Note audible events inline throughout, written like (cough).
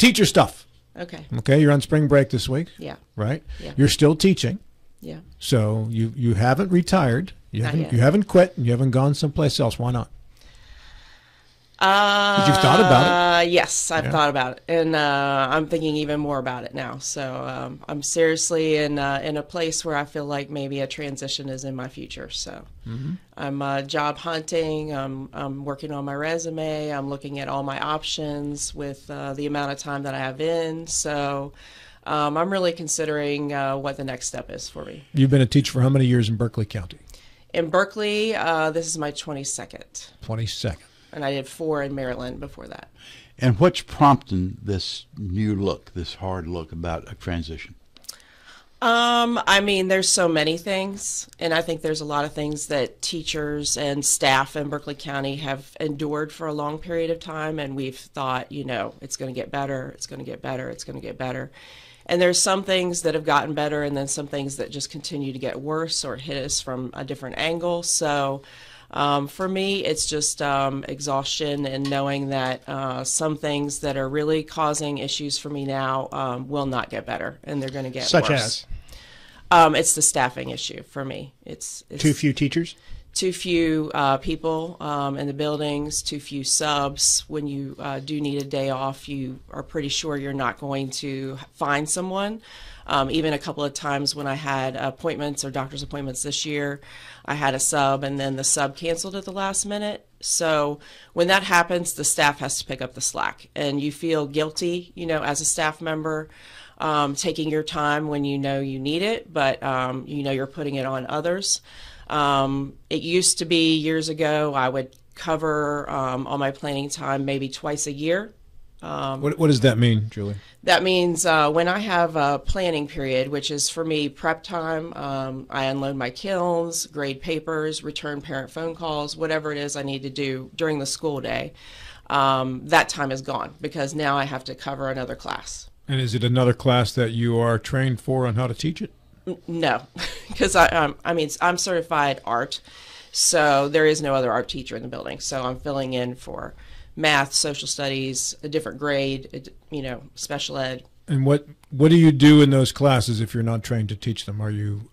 teacher stuff. Okay. Okay, you're on spring break this week, Yeah. right? Yeah. You're still teaching, Yeah. so you you haven't retired. You Not haven't yet. you haven't quit. And you haven't gone someplace else. Why not? Uh, you've thought about it? Yes, I've Yeah. thought about it, and uh, I'm thinking even more about it now. So um, I'm seriously in uh, in a place where I feel like maybe a transition is in my future. So Mm-hmm. I'm uh, job hunting. I'm, I'm working on my resume. I'm looking at all my options with uh, the amount of time that I have in. So um, I'm really considering uh, what the next step is for me. You've been a teacher for how many years in Berkeley County? In Berkeley, uh, this is my 22nd, Twenty second. And I did four in Maryland before that. And what's prompting this new look, this hard look about a transition? Um, I mean, there's so many things, and I think there's a lot of things that teachers and staff in Berkeley County have endured for a long period of time, and we've thought, you know, it's going to get better, it's going to get better, it's going to get better. And there's some things that have gotten better, and then some things that just continue to get worse or hit us from a different angle. So, um, for me, it's just um, exhaustion and knowing that uh, some things that are really causing issues for me now um, will not get better, and they're going to get Such worse. as Um, it's the staffing issue for me. It's, it's too few teachers. too few uh, people um, in the buildings, too few subs. When you uh, do need a day off, you are pretty sure you're not going to find someone. Um, even a couple of times when I had appointments or doctor's appointments this year, I had a sub and then the sub canceled at the last minute. So when that happens, the staff has to pick up the slack, and you feel guilty, you know, as a staff member um, taking your time when you know you need it, but um, you know you're putting it on others. Um, it used to be years ago I would cover um, all my planning time maybe twice a year. What what does that mean, Julie? That means uh, when I have a planning period, which is for me prep time, um, I unload my kilns, grade papers, return parent phone calls, whatever it is I need to do during the school day. Um, that time is gone because now I have to cover another class. And is it another class that you are trained for on how to teach it? No, (laughs) because I, um, I mean, I'm certified art, so there is no other art teacher in the building. So I'm filling in for math, social studies, a different grade, you know, special ed. And what what do you do in those classes if you're not trained to teach them? Are you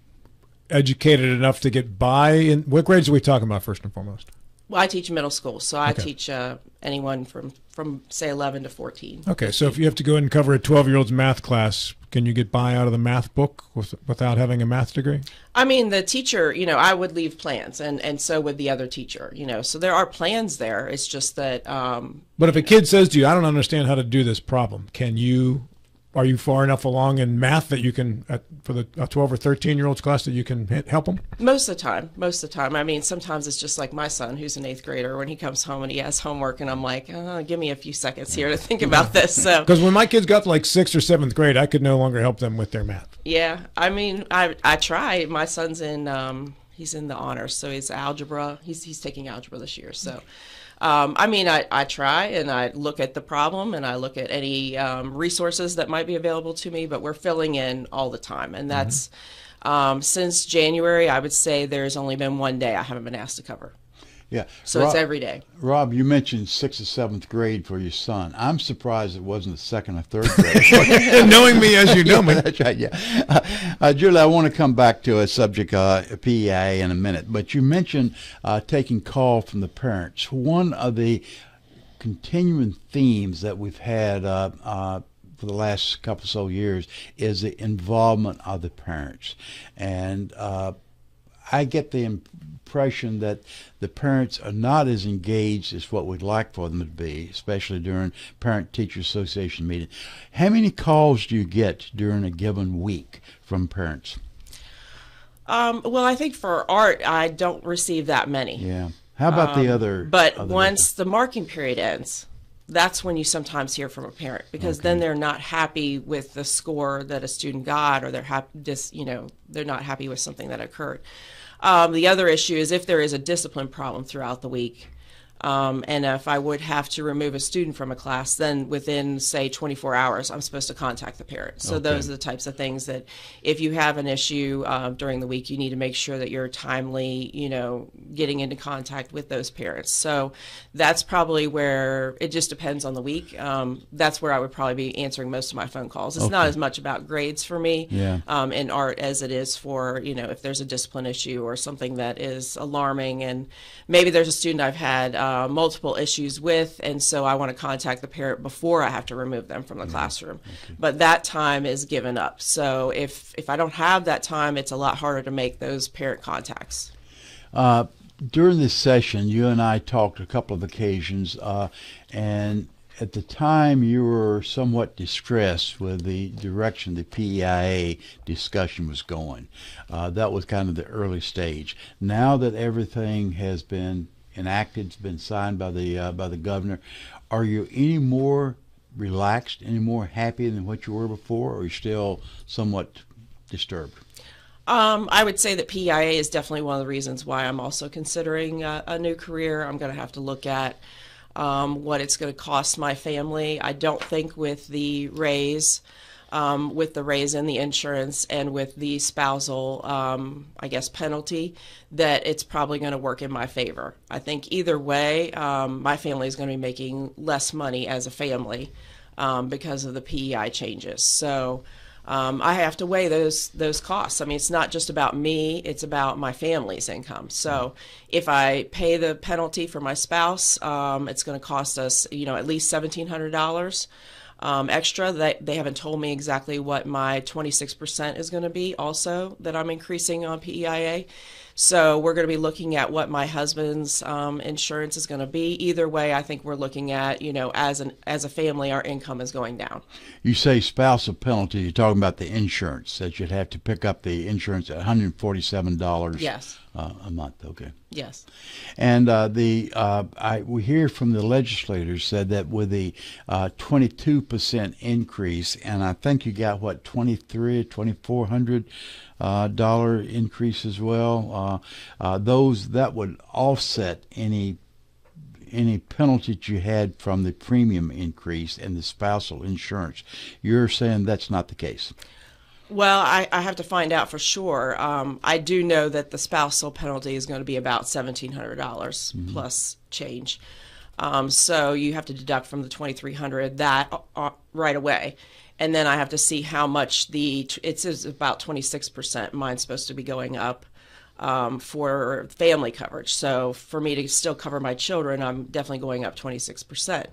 educated enough to get by? In what grades are we talking about first and foremost? Well, I teach middle school, so I Okay. teach uh, anyone from from say 11 to 14. Okay, so if you have to go and cover a 12 year old's math class, can you get by out of the math book with, without having a math degree? I mean, the teacher, you know, I would leave plans, and and so would the other teacher, you know. So there are plans there. It's just that um, But if a kid says to you, "I don't understand how to do this problem," can you? Are you far enough along in math that you can, at, for the a 12 or 13 year old's class, that you can help them? Most of the time, most of the time. I mean, sometimes it's just like my son, who's an eighth grader, when he comes home and he has homework, and I'm like, oh, give me a few seconds here to think about this. So, (laughs) Because when my kids got to like sixth or seventh grade, I could no longer help them with their math. yeah, I mean, I I try. My son's in um, he's in the honors, so he's algebra. He's he's taking algebra this year. So, um, I mean, I I try and I look at the problem and I look at any um, resources that might be available to me, but we're filling in all the time, and that's. Um, since January, I would say there's only been one day I haven't been asked to cover. Yeah. So Rob, it's every day. Rob, you mentioned sixth or seventh grade for your son. I'm surprised it wasn't the second or third grade. (laughs) (laughs) Knowing me as you know me, (laughs) That's right. Yeah, uh, uh, Julie, I want to come back to a subject, uh, PEIA, in a minute. But you mentioned uh, taking call from the parents. One of the continuing themes that we've had uh, uh, for the last couple of so years is the involvement of the parents, and uh, I get the impression that the parents are not as engaged as what we'd like for them to be, especially during parent teacher association meetings. How many calls do you get during a given week from parents? Um, well, I think for art, I don't receive that many. Yeah. How about the other? Um, But other- once the marking period ends, that's when you sometimes hear from a parent because then they're not happy with the score that a student got, or they're happy, dis, you know, they're not happy with something that occurred. Um, the other issue is if there is a discipline problem throughout the week. Um, and if I would have to remove a student from a class, then within, say, 24 hours, I'm supposed to contact the parent. So Okay. those are the types of things that if you have an issue uh, during the week, you need to make sure that you're timely, you know, getting into contact with those parents. So that's probably where it just depends on the week. Um, that's where I would probably be answering most of my phone calls. It's not as much about grades for me Yeah. um, in art as it is for you know if there's a discipline issue or something that is alarming and maybe there's a student I've had uh, multiple issues with and so I want to contact the parent before I have to remove them from the classroom. But that time is given up. So if if I don't have that time it's a lot harder to make those parent contacts. Uh, during this session, you and I talked a couple of occasions, uh, and at the time you were somewhat distressed with the direction the PEIA discussion was going. Uh, that was kind of the early stage. Now that everything has been enacted, it's been signed by the uh, by the governor, are you any more relaxed, any more happy than what you were before, or are you still somewhat disturbed? Um, I would say that PEIA is definitely one of the reasons why I'm also considering a, a new career. I'm going to have to look at um, what it's going to cost my family. I don't think with the raise, um, with the raise in the insurance and with the spousal, um, I guess, penalty, that it's probably going to work in my favor. I think either way, um, my family is going to be making less money as a family um, because of the PEIA changes. So um, I have to weigh those those costs. I mean, it's not just about me; it's about my family's income. So, if I pay the penalty for my spouse, um, it's going to cost us, you know, at least seventeen hundred dollars um, extra. They they haven't told me exactly what my twenty six percent is going to be. Also, that I'm increasing on PEIA. So we're going to be looking at what my husband's um, insurance is going to be. Either way, I think we're looking at, you know, as an as a family, our income is going down. You say spousal penalty. You're talking about the insurance that you'd have to pick up the insurance at 147 dollars. Yes. Uh, a month. Okay. Yes. And uh, the uh, I we hear from the legislators said that with the uh, 22 percent increase, and I think you got what 23, 2400 uh, dollar increase as well. Uh, uh, those that would offset any any penalties you had from the premium increase and the spousal insurance. You're saying that's not the case. Well, I, I have to find out for sure. Um, I do know that the spousal penalty is going to be about seventeen hundred dollars plus change. Um, so you have to deduct from the twenty three hundred that uh, right away, and then I have to see how much the it says about twenty six percent. Mine's supposed to be going up um, for family coverage. So for me to still cover my children, I'm definitely going up 26%.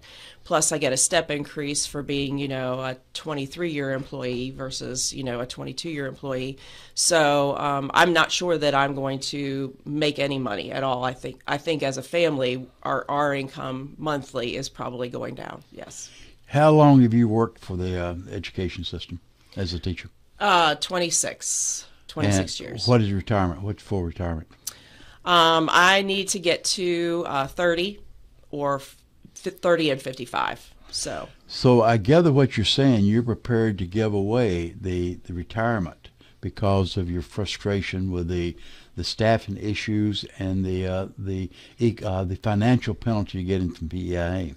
Plus, I get a step increase for being, you know, a 23 year employee versus, you know, a 22 year employee. So um, I'm not sure that I'm going to make any money at all. I think I think as a family, our our income monthly is probably going down. Yes. How long have you worked for the uh, education system as a teacher? Uh, 26. 26 And years. What is retirement? What's full retirement? Um, I need to get to uh, 30 or f- 30 and 55. So, So I gather what you're saying. You're prepared to give away the, the retirement because of your frustration with the the staffing issues and the uh, the uh, the financial penalty you're getting from PEIA.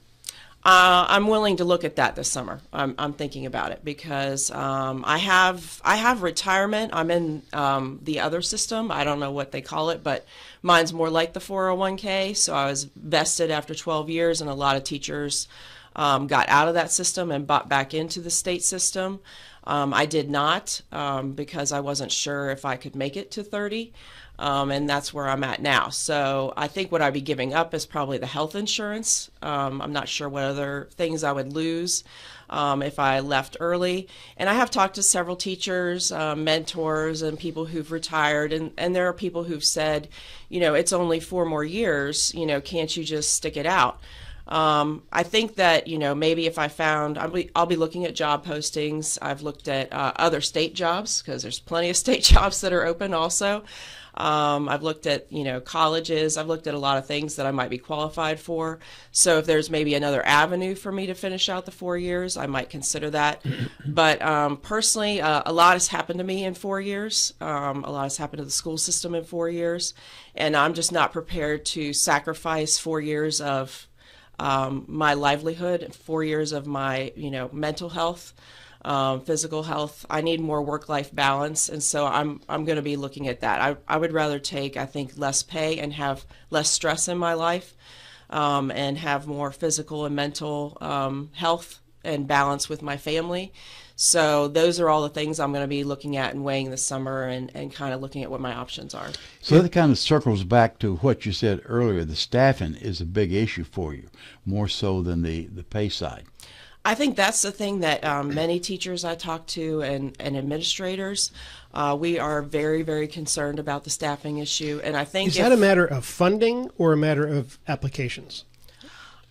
Uh, I'm willing to look at that this summer. I'm, I'm thinking about it because um, I have I have retirement. I'm in um, the other system. I don't know what they call it, but mine's more like the 401k. So I was vested after 12 years, and a lot of teachers um, got out of that system and bought back into the state system. Um, I did not um, because I wasn't sure if I could make it to 30. Um, and that's where I'm at now. So I think what I'd be giving up is probably the health insurance. Um, I'm not sure what other things I would lose um, if I left early. And I have talked to several teachers, uh, mentors, and people who've retired. And, and there are people who've said, you know, it's only four more years. You know, can't you just stick it out? Um, I think that you know maybe if I found I'll be, I'll be looking at job postings. I've looked at uh, other state jobs because there's plenty of state (laughs) jobs that are open also. Um, I've looked at you know colleges. I've looked at a lot of things that I might be qualified for. So if there's maybe another avenue for me to finish out the four years, I might consider that. (clears throat) but um, personally, uh, a lot has happened to me in four years. Um, a lot has happened to the school system in four years, and I'm just not prepared to sacrifice four years of um, my livelihood, four years of my you know mental health um, physical health. I need more work-life balance, and so I'm I'm going to be looking at that. I I would rather take I think less pay and have less stress in my life, um, and have more physical and mental um, health and balance with my family. So those are all the things I'm going to be looking at and weighing this summer, and and kind of looking at what my options are. So that kind of circles back to what you said earlier. The staffing is a big issue for you, more so than the the pay side. I think that's the thing that um, many teachers I talk to and, and administrators, uh, we are very, very concerned about the staffing issue. And I think Is if- that a matter of funding or a matter of applications?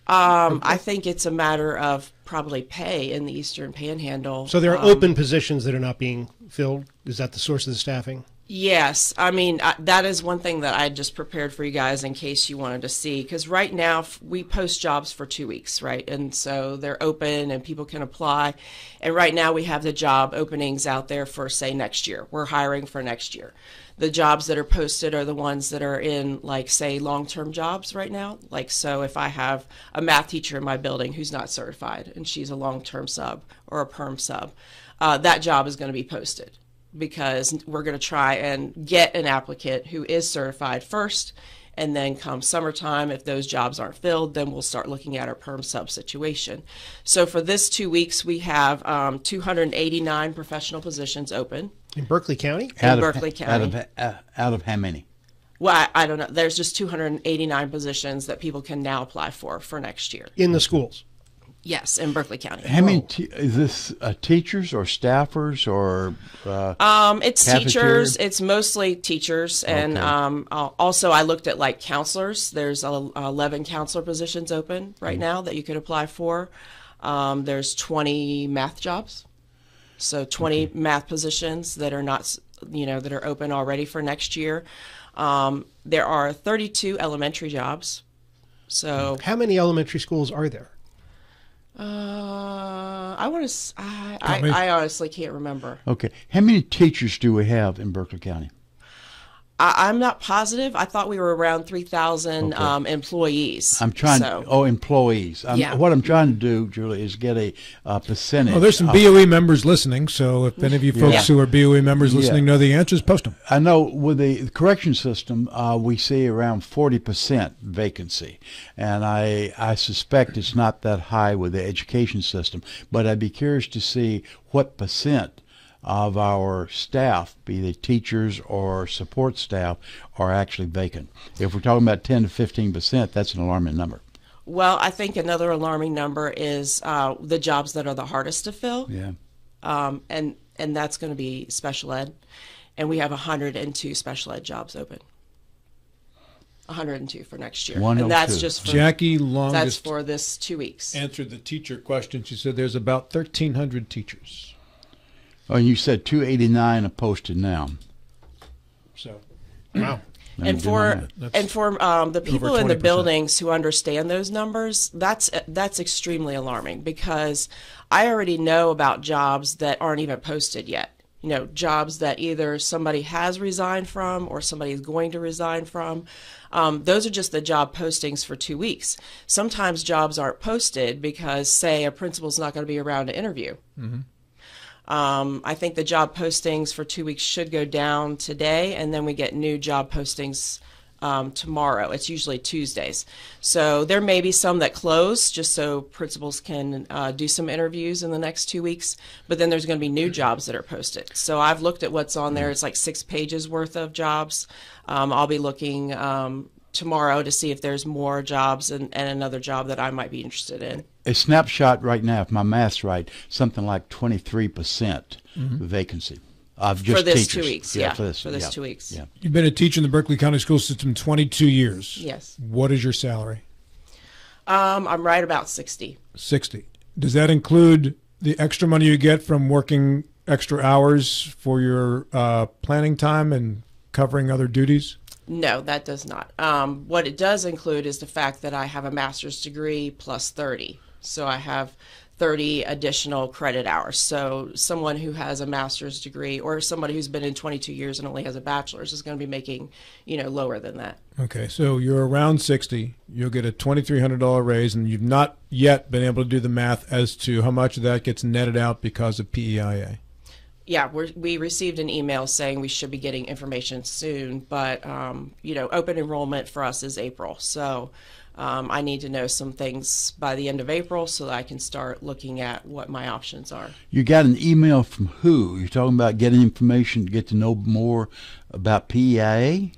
um, I think it's a matter of probably pay in the Eastern Panhandle. So there are Um, open positions that are not being filled. Is that the source of the staffing? Yes, I mean uh, that is one thing that I just prepared for you guys in case you wanted to see. Because right now we post jobs for two weeks, right, and so they're open and people can apply. And right now we have the job openings out there for say next year. We're hiring for next year. The jobs that are posted are the ones that are in like say long-term jobs right now. Like so, if I have a math teacher in my building who's not certified and she's a long-term sub or a perm sub, uh, that job is going to be posted because we're going to try and get an applicant who is certified first. And then come summertime, if those jobs aren't filled, then we'll start looking at our perm sub situation. So for this two weeks, we have um, 289 professional positions open. In Berkeley County? In Berkeley Out of, County. uh, out of how many? Well, I, I don't know. There's just 289 positions that people can now apply for for next year. In the schools. Yes, in Berkeley County. How many? Te- is this uh, teachers or staffers or? Uh, Um, it's Cafeteria? teachers. It's mostly teachers, and Okay. um, also I looked at like counselors. There's a- 11 counselor positions open right Mm-hmm. now that you could apply for. Um, there's 20 math jobs, so 20 math positions that are not, you know, that are open already for next year. Um, there are 32 elementary jobs. So How many elementary schools are there? Uh, I want to. I, I, I honestly can't remember. okay. How many teachers do we have in Berkeley County? I, I'm not positive. I thought we were around 3,000 Okay. um, employees. I'm trying. So, oh, employees. I'm, Yeah. What I'm trying to do, Julie, is get a uh, percentage. Well, there's some of- BOE members listening, so if any of you folks Yeah. who are BOE members listening Yeah. know the answers, post them. I know with the correction system, uh, we see around 40% vacancy. And I, I suspect it's not that high with the education system. But I'd be curious to see what percent of our staff, be they teachers or support staff, are actually vacant. If we're talking about 10 to 15%, that's an alarming number. well, I think another alarming number is uh, the jobs that are the hardest to fill, Yeah. um, and and that's going to be special ed, and we have 102 special ed jobs open. 102 for next year, One and that's 102. just for Jackie that's for this two weeks. answered the teacher question. She said there's about 1,300 teachers. Oh, you said 289 are posted now. So (clears throat) Wow. And me do for math. That's and for um, the people in the buildings who understand those numbers, that's that's extremely alarming because I already know about jobs that aren't even posted yet. You know, jobs that either somebody has resigned from or somebody is going to resign from. Um, those are just the job postings for two weeks. Sometimes jobs aren't posted because, say, a principal's not going to be around to interview. Um, I think the job postings for two weeks should go down today, and then we get new job postings um, tomorrow. It's usually Tuesdays. So there may be some that close just so principals can uh, do some interviews in the next two weeks, but then there's going to be new jobs that are posted. So I've looked at what's on there. It's like six pages worth of jobs. Um, I'll be looking um, tomorrow to see if there's more jobs and, and another job that I might be interested in. a snapshot right now, if my math's right, something like 23% vacancy of just for this teachers. two weeks, yeah. for this, for this yeah, two weeks. Yeah. you've been a teacher in the Berkeley County School System 22 years. Yes. What is your salary? Um, I'm right about 60. 60. Does that include the extra money you get from working extra hours for your uh, planning time and covering other duties? No, that does not. Um, what it does include is the fact that I have a master's degree plus 30. So I have 30 additional credit hours. So someone who has a master's degree or somebody who's been in 22 years and only has a bachelor's is going to be making, you know, lower than that. Okay, so you're around 60. You'll get a $2,300 raise, and you've not yet been able to do the math as to how much of that gets netted out because of PEIA. Yeah, we received an email saying we should be getting information soon, but um, you know, open enrollment for us is April, so um, I need to know some things by the end of April so that I can start looking at what my options are. You got an email from who? You're talking about getting information to get to know more about PEIA?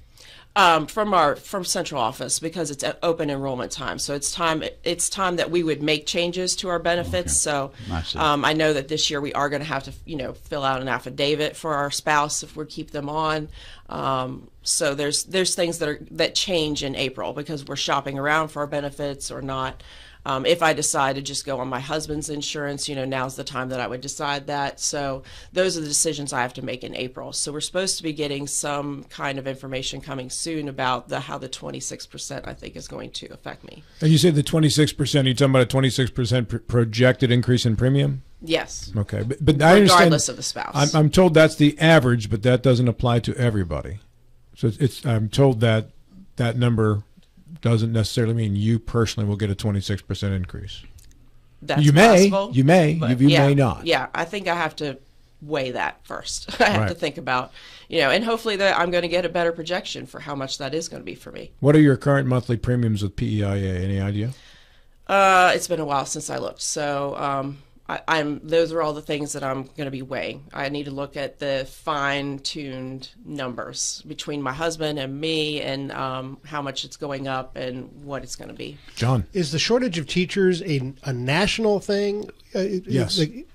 Um, from our from central office because it's open enrollment time. So it's time it's time that we would make changes to our benefits. So I um, I know that this year we are going to have to you know fill out an affidavit for our spouse if we keep them on. Um, so there's there's things that are that change in April because we're shopping around for our benefits or not. Um, if I decide to just go on my husband's insurance, you know, now's the time that I would decide that. So those are the decisions I have to make in April. So we're supposed to be getting some kind of information coming soon about the how the 26% I think is going to affect me. And you said the 26%, you're talking about a 26% pr- projected increase in premium? Yes. Okay, but, but I understand. Regardless of the spouse. I'm, I'm told that's the average, but that doesn't apply to everybody. So it's, it's I'm told that that number doesn't necessarily mean you personally will get a 26% increase. That's you may, possible, you may, you, you yeah, may not. Yeah, I think I have to weigh that first. (laughs) I have to think about, you know, and hopefully that I'm going to get a better projection for how much that is going to be for me. What are your current monthly premiums with PEIA? Any idea? Uh, it's been a while since I looked, so um, I, I'm. Those are all the things that I'm going to be weighing. I need to look at the fine-tuned numbers between my husband and me, and um, how much it's going up and what it's going to be. John. Is the shortage of teachers a, a national thing? Uh, Yes. like,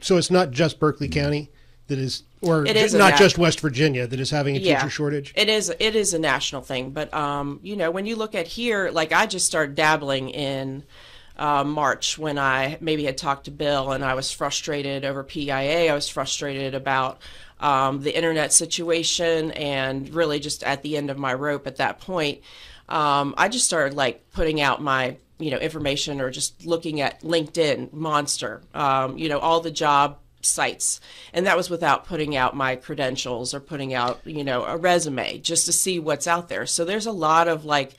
so it's not just Berkeley County that is, or It is not just West Virginia that is having a Yeah. teacher shortage. It is it is a national thing, but um, you know, when you look at here, like I just started dabbling in uh, March when I maybe had talked to Bill and I was frustrated over PEIA. I was frustrated about um, the internet situation and really just at the end of my rope at that point. Um, I just started like putting out my you know information or just looking at LinkedIn, Monster, um, you know, all the job sites and that was without putting out my credentials or putting out you know a resume just to see what's out there so there's a lot of like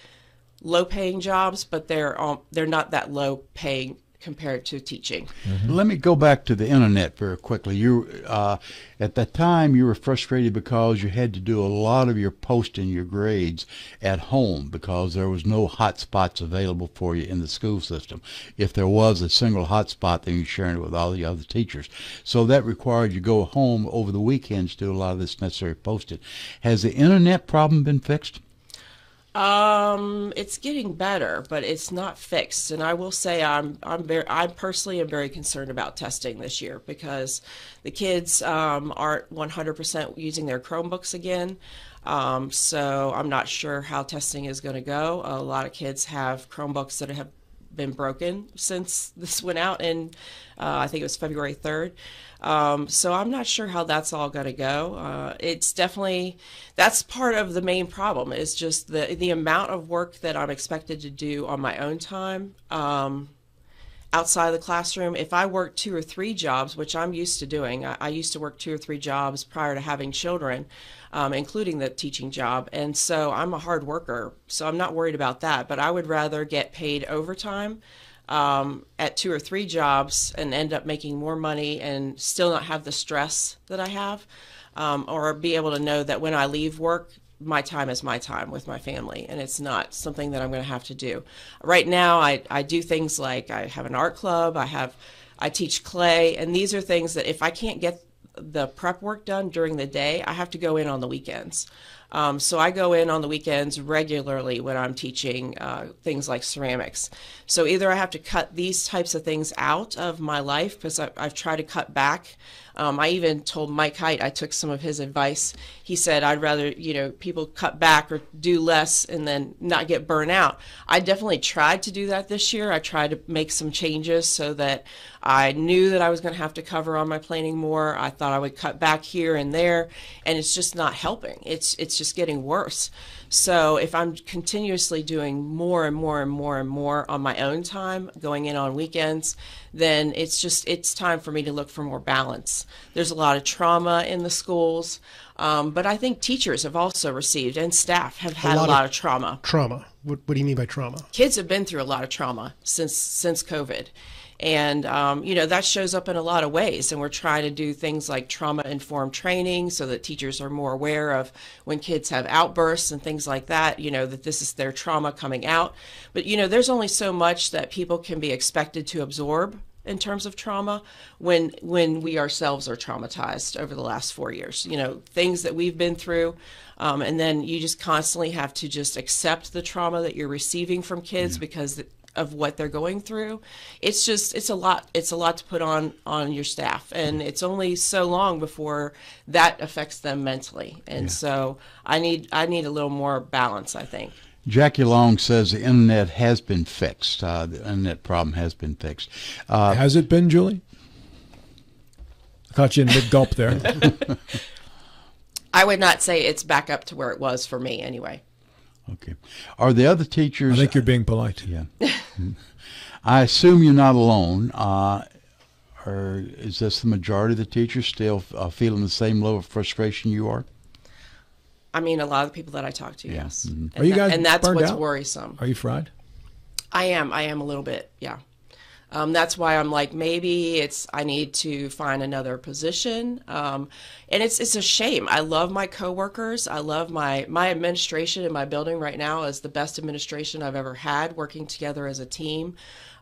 low paying jobs but they're um, they're not that low paying compared to teaching Let me go back to the internet very quickly. You, uh, at that time, you were frustrated because you had to do a lot of your posting, your grades at home because there was no hot spots available for you in the school system. If there was a single hot spot, then you're sharing it with all the other teachers. So that required you go home over the weekends to do a lot of this necessary posting. Has the internet problem been fixed? Um, it's getting better, but it's not fixed. And I will say, I'm I'm very I personally am very concerned about testing this year because the kids um, aren't 100% using their Chromebooks again. Um, so I'm not sure how testing is going to go. A lot of kids have Chromebooks that have been broken since (laughs) this went out in uh, I think it was February 3rd. Um, so I'm not sure how that's all going to go. Uh, it's definitely that's part of the main problem is just the the amount of work that I'm expected to do on my own time. Um, outside of the classroom. If I work two or three jobs, which I'm used to doing, I, I used to work two or three jobs prior to having children, um, including the teaching job. And so I'm a hard worker, so I'm not worried about that. But I would rather get paid overtime um, at two or three jobs and end up making more money and still not have the stress that I have, um, or be able to know that when I leave work, my time is my time with my family and it's not something that I'm going to have to do. Right now I, I do things like I have an art club, I have I teach clay and these are things that if I can't get the prep work done during the day, I have to go in on the weekends. Um, so I go in on the weekends regularly when I'm teaching uh, things like ceramics. So either I have to cut these types of things out of my life because I've tried to cut back um, I even told Mike Height, I took some of his advice. He said, I'd rather, you know, people cut back or do less and then not get burnt out. I definitely tried to do that this year. I tried to make some changes so that I knew that I was going to have to cover on my planning more. I thought I would cut back here and there, and it's just not helping. It's, it's just getting worse. So if I'm continuously doing more and more and more and more on my own time, going in on weekends, then it's just it's time for me to look for more balance. There's a lot of trauma in the schools, um, but I think teachers have also received and staff have had a lot, a lot of, of, trauma. Trauma. What, what do you mean by trauma? Kids have been through a lot of trauma since since COVID, and, um, you know, that shows up in a lot of ways. And we're trying to do things like trauma informed training so that teachers are more aware of when kids have outbursts and things like that, you know, that this is their trauma coming out. But, you know, there's only so much that people can be expected to absorb in terms of trauma when when we ourselves are traumatized over the last four years you know things that we've been through um, and then you just constantly have to just accept the trauma that you're receiving from kids yeah. because of what they're going through it's just it's a lot it's a lot to put on on your staff and it's only so long before that affects them mentally and yeah. so i need i need a little more balance i think Jackie Long says the internet has been fixed. Uh, the internet problem has been fixed. Uh, has it been, Julie? I caught you in mid gulp there. (laughs) I would not say it's back up to where it was for me anyway. Okay. Are the other teachers? I think you're being polite. Yeah. (laughs) I assume you're not alone. Uh, or is this the majority of the teachers still uh, feeling the same level of frustration you are? I mean, a lot of the people that I talk to, yeah. yes. Mm-hmm. Are you guys and that's what's out? worrisome. Are you fried? I am. I am a little bit. Yeah. Um, that's why I'm like maybe it's I need to find another position. Um, and it's it's a shame. I love my coworkers. I love my my administration in my building right now is the best administration I've ever had. Working together as a team.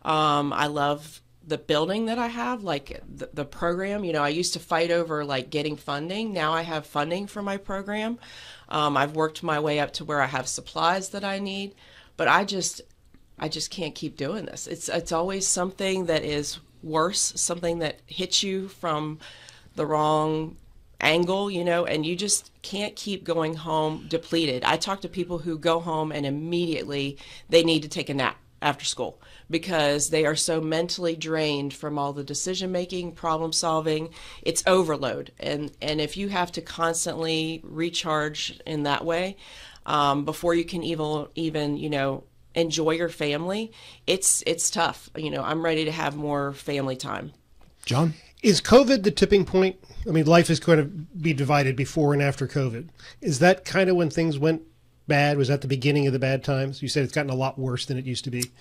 Um, I love the building that I have, like the, the, program. You know, I used to fight over like getting funding. Now I have funding for my program. Um, I've worked my way up to where I have supplies that I need, but I just I just can't keep doing this. It's it's always something that is worse, something that hits you from the wrong angle, you know, and you just can't keep going home depleted. I talk to people who go home and immediately they need to take a nap after school because they are so mentally drained from all the decision making, problem solving. It's overload, and and if you have to constantly recharge in that way um, before you can even even you know enjoy your family, it's it's tough. You know, I'm ready to have more family time. John, is COVID the tipping point? I mean, life is going to be divided before and after COVID. Is that kind of when things went bad? Was that the beginning of the bad times? You said it's gotten a lot worse than it used to be.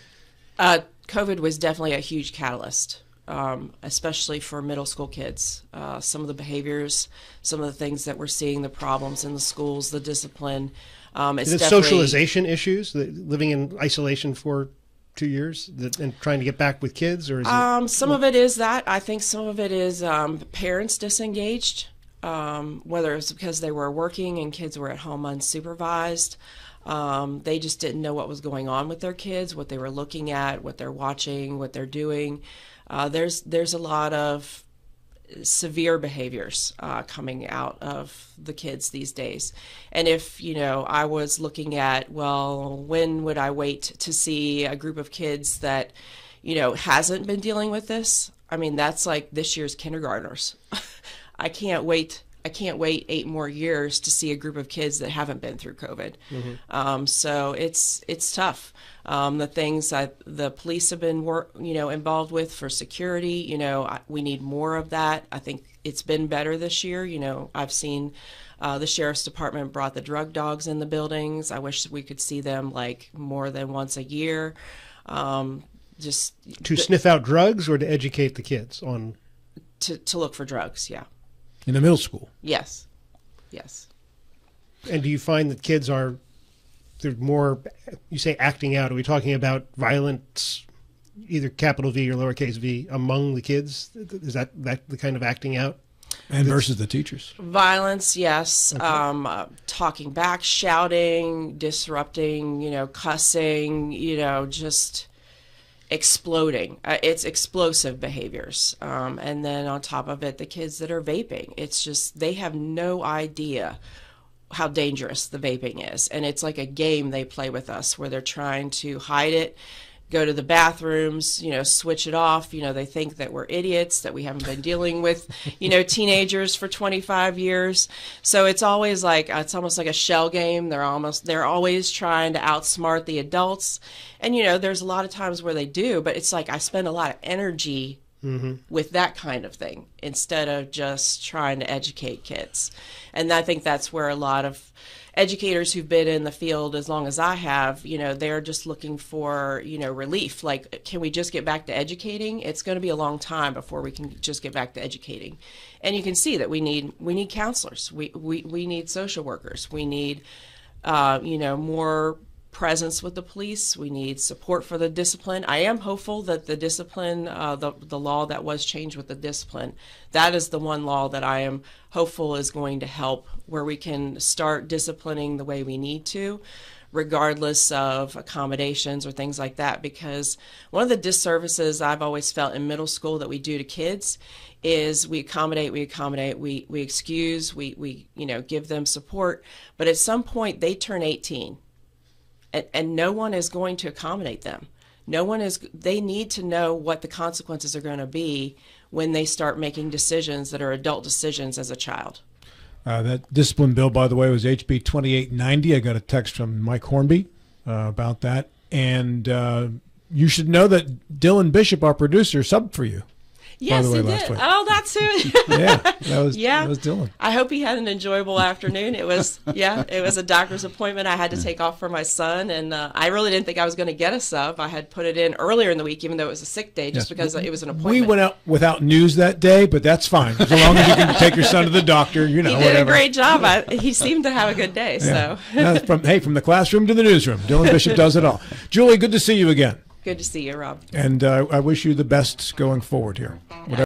Uh, COVID was definitely a huge catalyst, um, especially for middle school kids. Uh, some of the behaviors, some of the things that we're seeing, the problems in the schools, the discipline. Um, it's Is it socialization issues, living in isolation for two years that, and trying to get back with kids, or um, it, some well, of it is that. I think some of it is um, parents disengaged, um, whether it's because they were working and kids were at home unsupervised. Um, they just didn't know what was going on with their kids, what they were looking at, what they're watching, what they're doing. Uh, there's there's a lot of severe behaviors uh, coming out of the kids these days. And if, you know, I was looking at, well, when would I wait to see a group of kids that, you know, hasn't been dealing with this? I mean, that's like this year's kindergartners. (laughs) I can't wait I can't wait eight more years to see a group of kids that haven't been through COVID. Mm-hmm. Um, so it's it's tough. Um, the things that the police have been work, you know involved with for security, you know, I, we need more of that. I think it's been better this year. You know, I've seen uh, the sheriff's department brought the drug dogs in the buildings. I wish we could see them like more than once a year. Um, just to th- sniff out drugs or to educate the kids on to to look for drugs. Yeah in the middle school. Yes, yes. And do you find that kids are they're more? You say acting out. Are we talking about violence, either capital V or lowercase v, among the kids? Is that that the kind of acting out? And versus the teachers. Violence, yes. Um, uh, talking back, shouting, disrupting, you know, cussing, you know, just exploding. Uh, it's explosive behaviors. Um, and then on top of it, the kids that are vaping, it's just, they have no idea how dangerous the vaping is. And it's like a game they play with us where they're trying to hide it go to the bathrooms, you know, switch it off. You know, they think that we're idiots, that we haven't been dealing with, you know, teenagers for 25 years. So it's always like, uh, it's almost like a shell game. They're almost, they're always trying to outsmart the adults. And, you know, there's a lot of times where they do, but it's like I spend a lot of energy mm-hmm. with that kind of thing instead of just trying to educate kids. And I think that's where a lot of educators who've been in the field as long as I have, you know, they're just looking for, you know, relief. Like, can we just get back to educating? It's going to be a long time before we can just get back to educating. And you can see that we need we need counselors, we we, we need social workers, we need, uh, you know, more presence with the police. We need support for the discipline. I am hopeful that the discipline, uh, the the law that was changed with the discipline, that is the one law that I am hopeful is going to help, where we can start disciplining the way we need to, regardless of accommodations or things like that. Because one of the disservices I've always felt in middle school that we do to kids is we accommodate, we accommodate, we we excuse, we we you know give them support, but at some point they turn 18 and, and no one is going to accommodate them. No one is, they need to know what the consequences are going to be when they start making decisions that are adult decisions as a child. Uh, that discipline bill, by the way, was HB 2890. I got a text from Mike Hornby uh, about that. And uh, you should know that Dylan Bishop, our producer, subbed for you. Yes, way, he did. week. Oh, that's (laughs) who. Yeah, that was, Yeah. that was Dylan. I hope he had an enjoyable afternoon. It was, yeah, it was a doctor's appointment I had to take off for my son, and uh, I really didn't think I was going to get a sub. I had put it in earlier in the week, even though it was a sick day, just Yes. because it was an appointment. We went out without news that day, but that's fine. As long as you can take your son to the doctor, you know, he did whatever. a great job. I, he seemed to have a good day. Yeah. So from hey, from the classroom to the newsroom. Dylan Bishop does it all. (laughs) Julie, good to see you again, good to see you, Rob. and uh, I wish you the best going forward here. Whatever